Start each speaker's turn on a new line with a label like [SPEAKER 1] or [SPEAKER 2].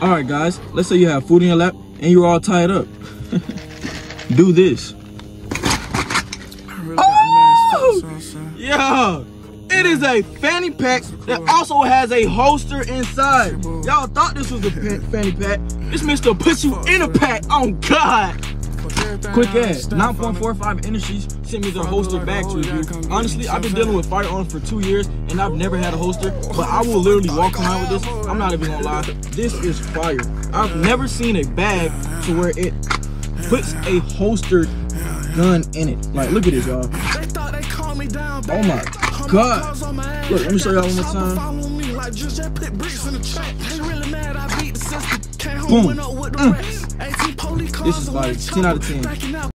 [SPEAKER 1] All right, guys. Let's say you have food in your lap and you're all tied up. Do this. Oh! Yeah. It is a fanny pack that also has a holster inside. Y'all thought this was a fanny pack. This Mr. puts you in a pack. Oh God. Quick ad. 9.45 Industries sent me their holster bag to review. Honestly, I've been dealing with firearms for two years and I've never had a holster, but I will literally walk around with this. I'm not even gonna lie. This is fire. I've never seen a bag to where it puts a holstered gun in it. Like, look at this, y'all. Oh my god. Look, let me show y'all one more time. Boom. Mm. This is like 10 out of 10.